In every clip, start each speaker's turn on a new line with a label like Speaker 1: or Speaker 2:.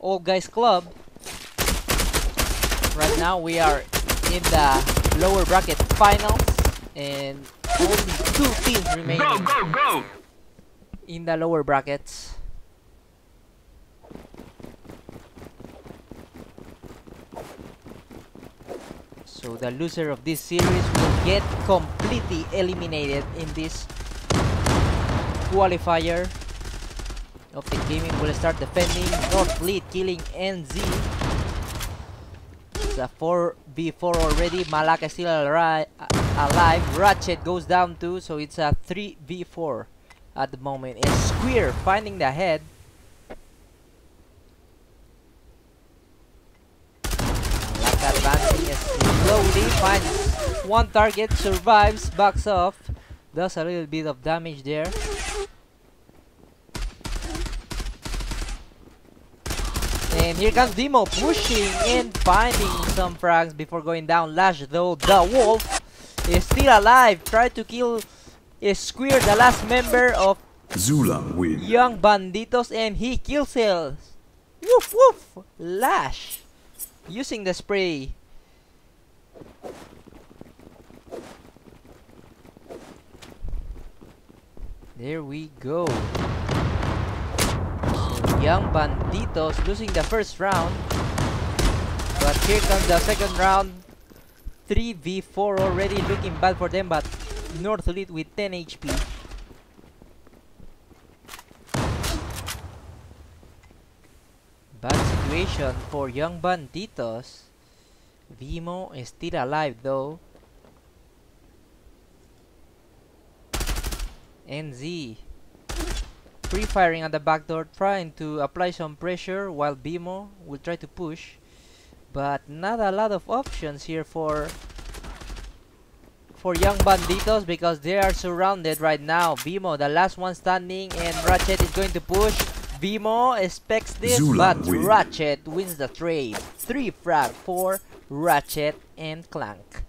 Speaker 1: Old Guys Club. Right now we are in the lower bracket finals and only two teams remaining
Speaker 2: Go, go, go!
Speaker 1: in the lower brackets. So the loser of this series will get completely eliminated in this qualifier of the gaming will start defending North Fleet killing NZ. It's a 4v4 already. Malaka still ali- alive. Ratchet goes down too, so it's a 3v4 at the moment. And Square finding the head. Malaka advancing slowly, finds one target, survives, backs off. Does a little bit of damage there. And here comes Demo pushing and finding some frags before going down. Lash though, the wolf is still alive. Try to kill is Square, the last member of
Speaker 3: Zula win.
Speaker 1: Young Banditos, and he kills it. Woof woof! Lash using the spray. There we go. Young Banditos losing the first round. But here comes the second round. 3v4 already looking bad for them, but North lead with 10 HP. Bad situation for young Banditos. Vimo is still alive though. NZ free firing at the back door trying to apply some pressure while Bimo will try to push. But not a lot of options here for for young banditos because they are surrounded right now. Bimo the last one standing and Ratchet is going to push. Bimo expects this
Speaker 3: Zula
Speaker 1: but
Speaker 3: win.
Speaker 1: Ratchet wins the trade. 3 frag for Ratchet and Clank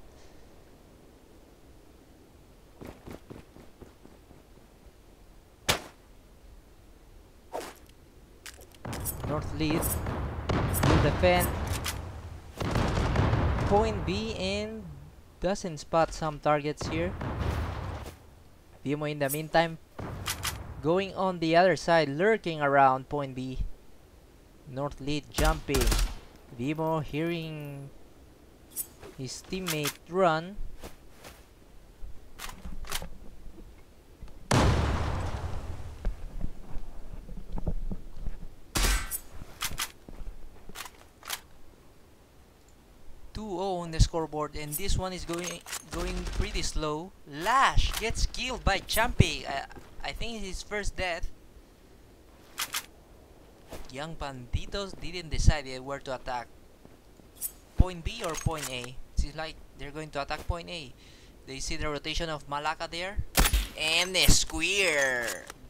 Speaker 1: North lead will defend point B and doesn't spot some targets here. Bimo in the meantime going on the other side lurking around point B. North lead jumping. Bimo hearing his teammate run. Two 0 on the scoreboard, and this one is going going pretty slow. Lash gets killed by Champy. I, I think his first death. Young Banditos didn't decide where to attack. Point B or point A? It's like they're going to attack point A. They see the rotation of Malaka there. And the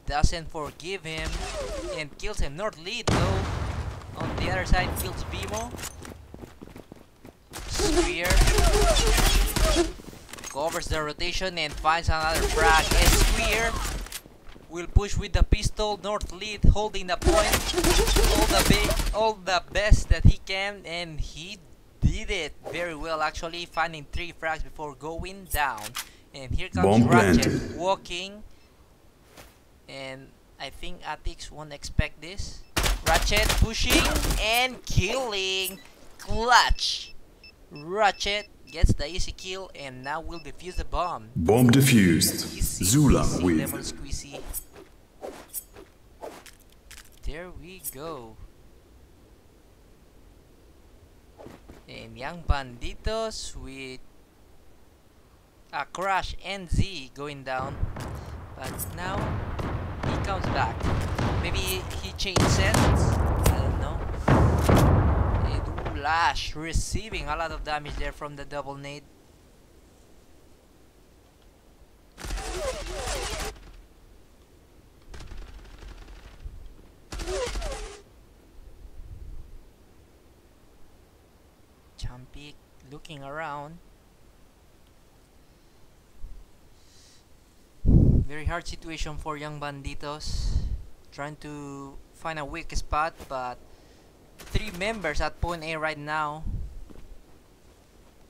Speaker 1: doesn't forgive him and kills him. North lead though. On the other side kills Bimo. Square covers the rotation and finds another frag. And Square will push with the pistol. North lead holding the point. All the big, all the best that he can, and he did it very well actually, finding three frags before going down. And here comes
Speaker 3: Bomb
Speaker 1: Ratchet
Speaker 3: planted.
Speaker 1: walking. And I think Atix won't expect this. Ratchet pushing and killing. Clutch. Ratchet gets the easy kill and now we'll defuse the bomb.
Speaker 3: Bomb defused.
Speaker 1: Easy,
Speaker 3: Zula
Speaker 1: easy
Speaker 3: win.
Speaker 1: There we go. And Young Banditos with a Crash and Z going down. But now he comes back. Maybe he changed sets. I don't know. And ooh, Lash receiving a lot of damage there from the double nade. Champik looking around. Very hard situation for young banditos. Trying to find a weak spot, but three members at point A right now.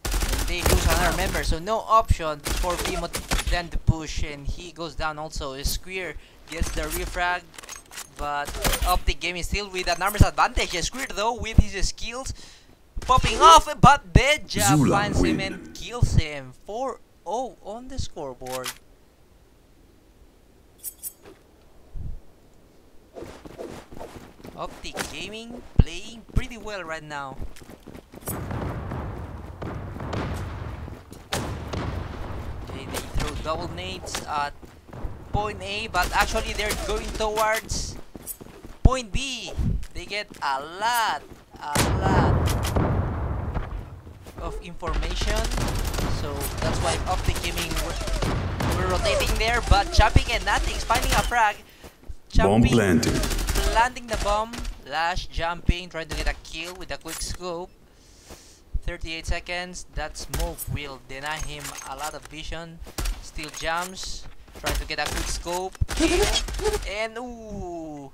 Speaker 1: And they lose another member, so no option for Bimo then to push, and he goes down also. Square gets the refrag, but Optic Gaming still with a numbers advantage. Square though with his skills popping off, but Beja
Speaker 3: Zula
Speaker 1: finds him and kills him. 4-0 on the scoreboard. Optic Gaming playing pretty well right now. Okay, they throw double nades at point A, but actually they're going towards point B. They get a lot, a lot of information. So that's why Optic Gaming were, were rotating there, but Jumping and Natix finding a frag.
Speaker 3: Bomb
Speaker 1: Jumping
Speaker 3: planted.
Speaker 1: planting the bomb, Lash jumping, trying to get a kill with a quick scope. 38 seconds, that smoke will deny him a lot of vision. Still jumps, trying to get a quick scope, and ooh,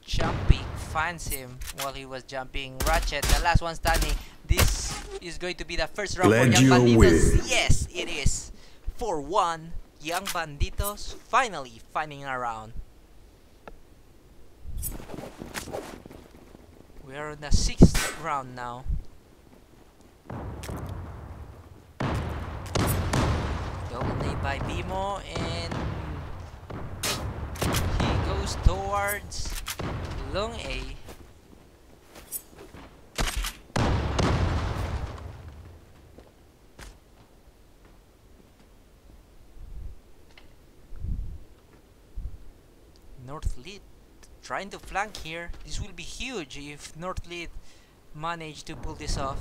Speaker 1: jumping finds him while he was jumping. Ratchet, the last one standing. This is going to be the first round
Speaker 3: Glad
Speaker 1: for Young Banditos.
Speaker 3: win.
Speaker 1: Yes, it is. 4-1, Young Banditos finally finding a round. We are in the sixth round now. Nade by Bimo and he goes towards long A. North lead trying to flank here. This will be huge if North lead manage to pull this off.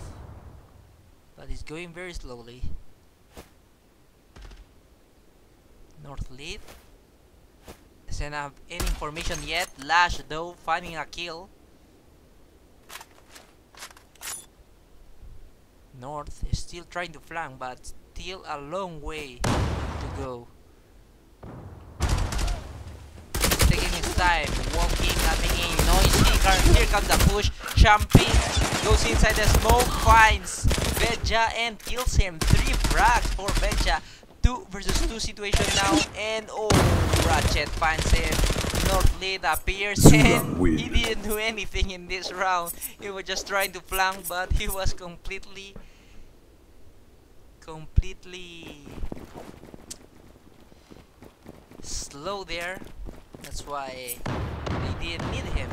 Speaker 1: But it's going very slowly. North lead doesn't have any information yet. Lash though finding a kill. North is still trying to flank but still a long way to go. taking his time, walking, not making any noise. Here comes, the push, jumping, goes inside the smoke, finds Veja and kills him. Three frags for Veja. Two versus two situation now, and oh, Ratchet finds him. North lead appears, and he didn't do anything in this round. He was just trying to flank, but he was completely, completely slow there. That's why they didn't need him.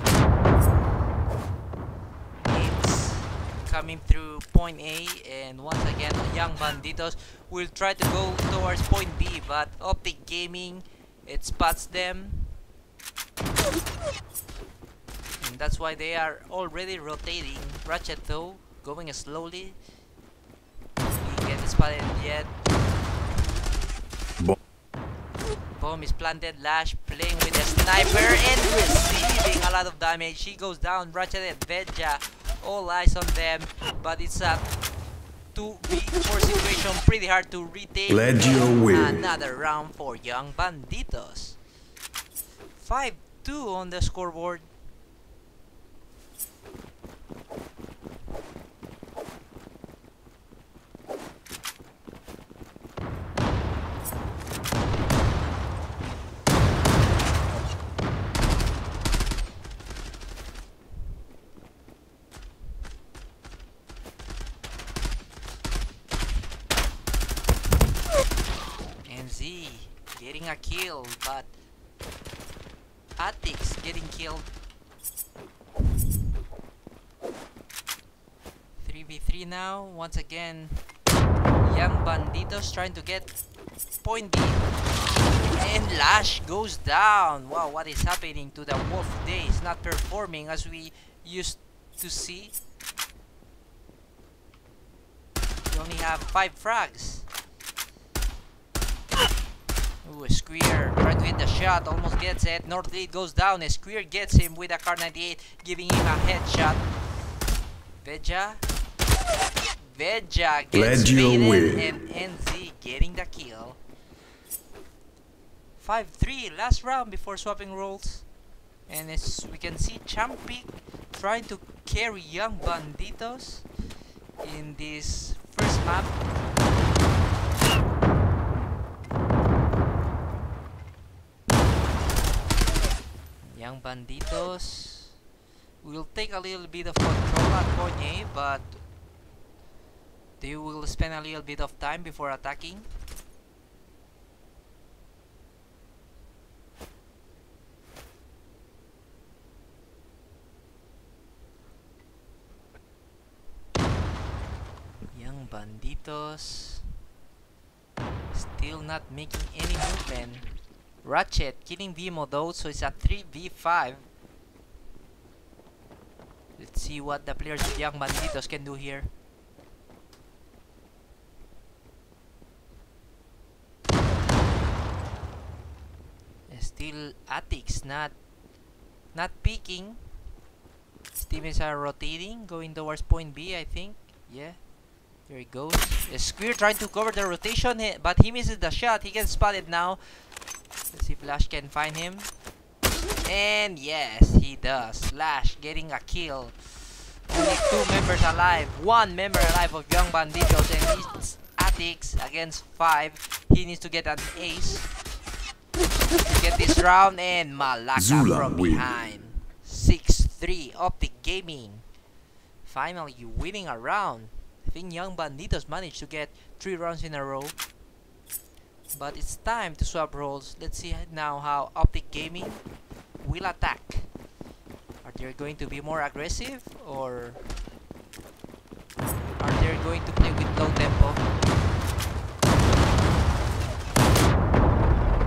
Speaker 1: It's coming through point A and once again Young Banditos will try to go towards point B but Optic Gaming it spots them and that's why they are already rotating. Ratchet though going slowly. He get spotted yet. Bomb is planted, Lash playing with a sniper and receiving a lot of damage. He goes down, Ratchet and Veja, all eyes on them, but it's a 2v4 situation, pretty hard to retake.
Speaker 3: Glad you win.
Speaker 1: Another round for Young Banditos. 5-2 on the scoreboard. And Z getting a kill, but Atix getting killed. 3v3 now, once again. Young Banditos trying to get point B. And Lash goes down. Wow, what is happening to the Wolf Day? It's not performing as we used to see. We only have 5 frags. Ooh, Squeer trying to hit the shot, almost gets it. North lead goes down. A Squeer gets him with a Kar 98, giving him a headshot. Veja. Veja gets
Speaker 3: Glad you win.
Speaker 1: and NZ getting the kill. 5-3, last round before swapping roles. And as we can see, Champic trying to carry Young Banditos in this first map. Young Banditos will take a little bit of control at point but they will spend a little bit of time before attacking. Young Banditos still not making any movement. Ratchet killing Vimo though, so it's a 3v5. Let's see what the players of Young Banditos can do here. Still Attics not not peeking. Teammates are rotating, going towards point B, I think. Yeah. There he goes. Squeer trying to cover the rotation, eh, but he misses the shot. He gets spotted now. Let's see if Lash can find him. And yes, he does. Lash getting a kill. Only two members alive. One member alive of Young Banditos and it's Attics against five. He needs to get an ace. To get this round and Malaka
Speaker 3: Zula
Speaker 1: from behind. 6-3 Optic Gaming. Finally winning a round. I think Young Banditos managed to get three rounds in a row. But it's time to swap roles. Let's see now how Optic Gaming will attack. Are they going to be more aggressive or are they going to play with low tempo?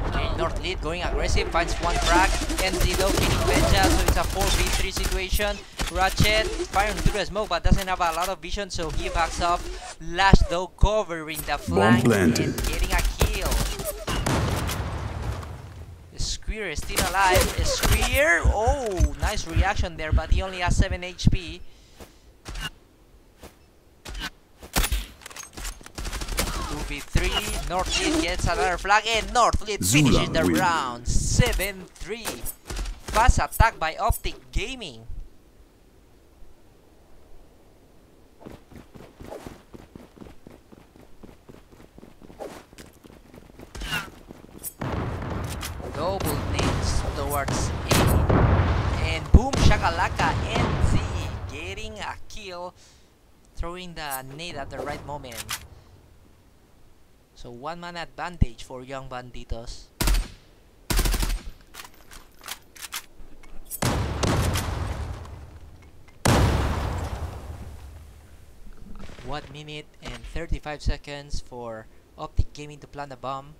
Speaker 1: Okay, North lead going aggressive, finds one frag, and Zido killing Benja, so it's a 4v3 situation. Ratchet firing through the smoke but doesn't have a lot of vision, so he backs up. Lash though covering the flank
Speaker 3: planted.
Speaker 1: and getting a kill. Squeer is still alive. Squeer! Oh, nice reaction there, but he only has 7 HP. 2v3, Northfleet gets another flag, and Northfleet
Speaker 3: Zula
Speaker 1: finishes the
Speaker 3: win.
Speaker 1: round. 7-3. Fast attack by Optic Gaming. Double towards A. And boom, shakalaka, NZ getting a kill, throwing the nade at the right moment. So one man advantage for Young Banditos. One minute and 35 seconds for Optic Gaming to plant a bomb.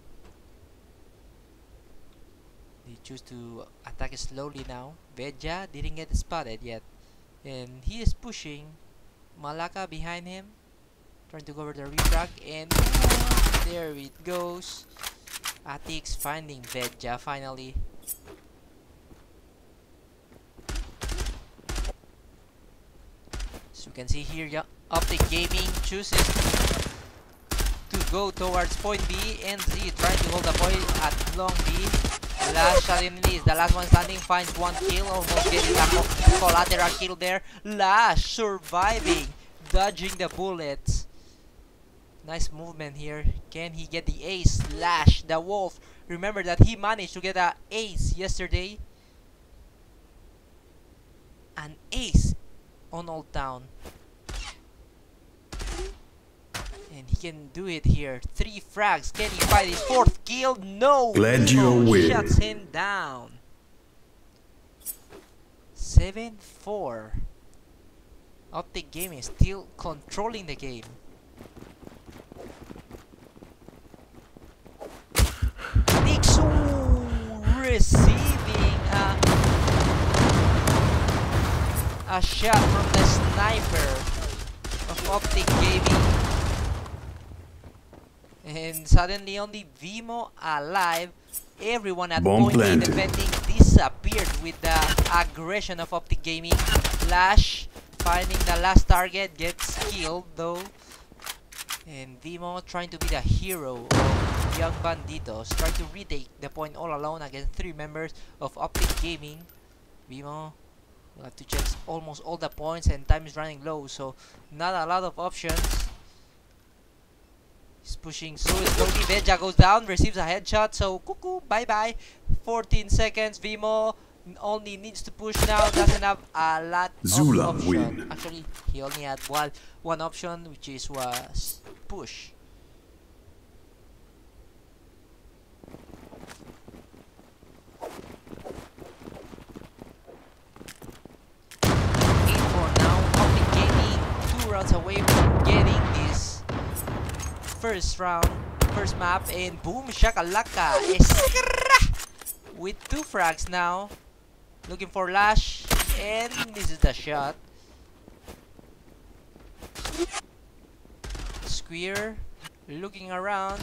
Speaker 1: They choose to attack slowly now. Veja didn't get spotted yet. And he is pushing. Malaka behind him. Trying to cover the refrag. And there it goes. Atix finding Veja finally. So you can see here, yeah, Optic Gaming chooses to go towards point B and Z trying to hold the point at long B. Lash suddenly is the last one standing, finds one kill, almost getting a collateral kill there. Lash surviving, dodging the bullets. Nice movement here. Can he get the ace? Lash, the wolf. Remember that he managed to get an ace yesterday. An ace on Old Town. And he can do it here. Three frags. Can he find his fourth kill? No!
Speaker 3: Glad you win.
Speaker 1: shuts him down. 7-4. Optic Gaming is still controlling the game. Nixu receiving a, a shot from the sniper of Optic Gaming. And suddenly only Vimo alive. Everyone at
Speaker 3: Bomb
Speaker 1: point A
Speaker 3: planted.
Speaker 1: defending disappeared with the aggression of Optic Gaming. Flash finding the last target gets killed though. And Vimo trying to be the hero of Young Banditos, trying to retake the point all alone against three members of Optic Gaming. Vimo will have to check almost all the points and time is running low so not a lot of options. He's pushing so slowly. Veja goes down, receives a headshot. So cuckoo, bye bye. 14 seconds. Vimo only needs to push now. Doesn't have a lot
Speaker 3: Zula
Speaker 1: of option.
Speaker 3: win.
Speaker 1: Actually, he only had one one option, which is was push. Eight for now. Optic Gaming two rounds away from getting first round, first map, and boom shakalaka. With two frags now. Looking for Lash, and this is the shot. Square looking around,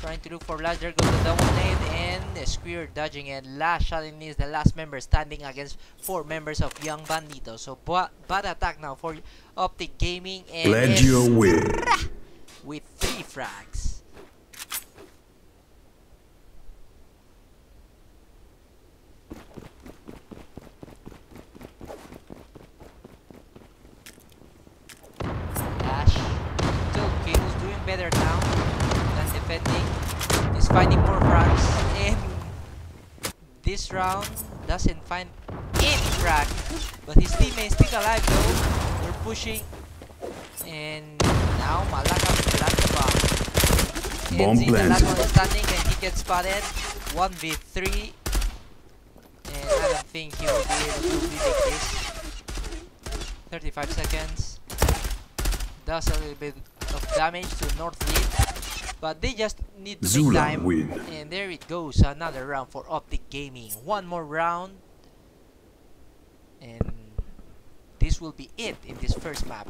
Speaker 1: trying to look for Lash. There goes the double nade, and Square dodging it. Lash suddenly is the last member standing against four members of Young Bandito. So bad attack now for Optic Gaming and
Speaker 3: Gladio win.
Speaker 1: Eskrrra! With three frags. Ash still Kato's doing better now than defending. He's finding more frags and this round doesn't find any frag. But his teammates still alive though. They're pushing and now Malaka plant the bomb.
Speaker 3: Bomb
Speaker 1: NZ, the last
Speaker 3: planted.
Speaker 1: one standing and he gets spotted. 1v3 and I don't think he will be able to retake this. 35 seconds. Does a little bit of damage to North Lead. But they just need to
Speaker 3: Zula
Speaker 1: time.
Speaker 3: win.
Speaker 1: And there it goes, another round for Optic Gaming. One more round. And this will be it in this first map.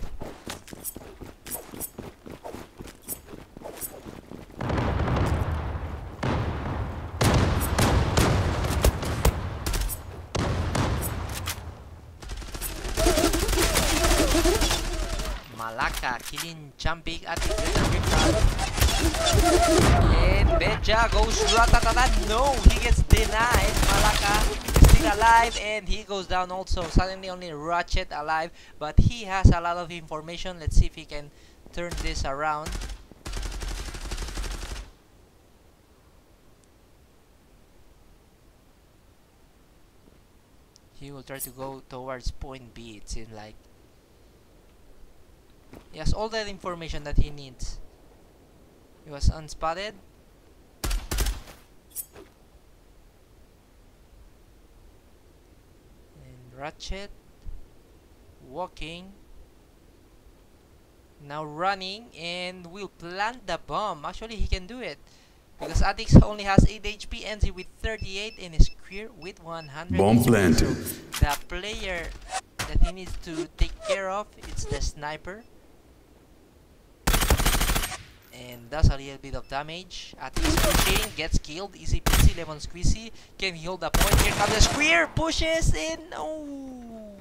Speaker 1: Malaka killing jumping at the. And Beja goes ratatata. No, he gets denied. Malaka alive and he goes down also. Suddenly only Ratchet alive, but he has a lot of information. Let's see if he can turn this around. He will try to go towards point B, it seems like. He has all that information that he needs. He was unspotted. And Ratchet walking. Now running and will plant the bomb. Actually, he can do it. Because Addix only has 8 HP, NZ with 38, and is Queer with 100
Speaker 3: Bomb
Speaker 1: HP.
Speaker 3: planted.
Speaker 1: So the player that he needs to take care of is the sniper. And does a little bit of damage. Addix pushing, gets killed, easy peasy, lemon squeezy. Can he hold the point? Here comes the square. pushes, in. no!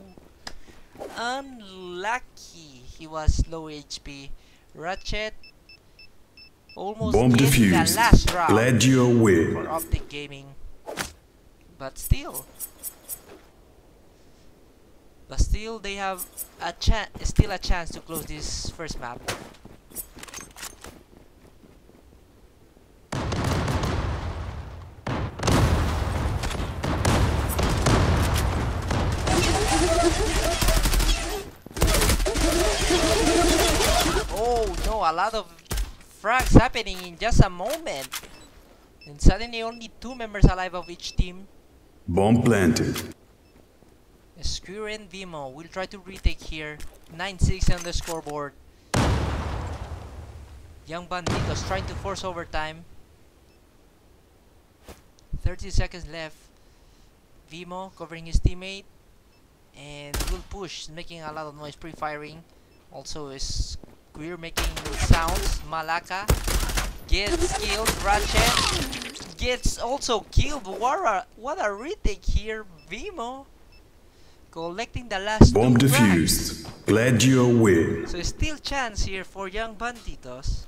Speaker 1: Unlucky. He was low HP. Ratchet almost
Speaker 3: Bomb defused.
Speaker 1: last round
Speaker 3: Gladio
Speaker 1: for
Speaker 3: win.
Speaker 1: Optic Gaming. But still, but still they have a chance, still a chance to close this first map. Oh no, a lot of frags happening in just a moment. And suddenly only two members alive of each team.
Speaker 3: Bomb planted.
Speaker 1: Square and Vimo will try to retake here. 9-6 on the scoreboard. Young Banditos trying to force overtime. 30 seconds left. Vimo covering his teammate. And will push, making a lot of noise pre-firing. Also is Queer making sounds. Malaka gets killed. Ratchet gets also killed. What a, what a retake here. Vimo collecting the last
Speaker 3: Bomb
Speaker 1: defused.
Speaker 3: defused. Gladio win.
Speaker 1: So still chance here for young banditos.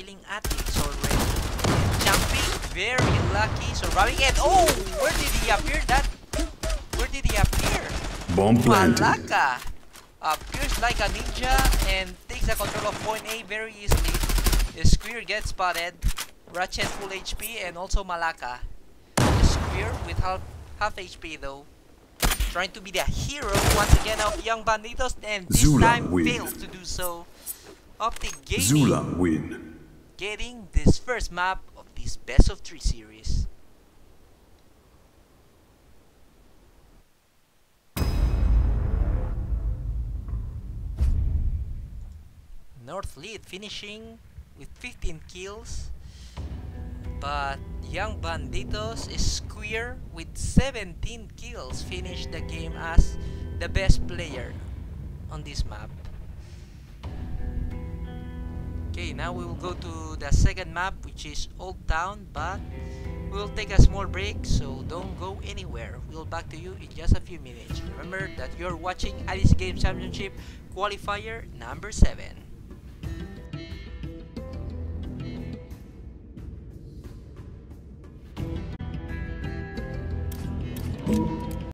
Speaker 1: Killing addicts already. Jumping, very lucky, surviving it. Oh, where did he appear? That where did he appear?
Speaker 3: Bomb planted.
Speaker 1: Malaka appears like a ninja and takes the control of point A very easily. The Square gets spotted. Ratchet full HP and also Malaka. The Square with half, half HP though. Trying to be the hero once again of Young Banditos and this
Speaker 3: Zula
Speaker 1: time
Speaker 3: win.
Speaker 1: fails to do so. Optic Gaming
Speaker 3: Zula win.
Speaker 1: Getting this first map of this best of three series. North lead finishing with 15 kills, but Young Banditos is Square with 17 kills finished the game as the best player on this map. Okay, now we will go to the second map, which is Old Town, but we'll take a small break, so don't go anywhere. We'll back to you in just a few minutes. Remember that you're watching Alice Games Championship Qualifier number 7.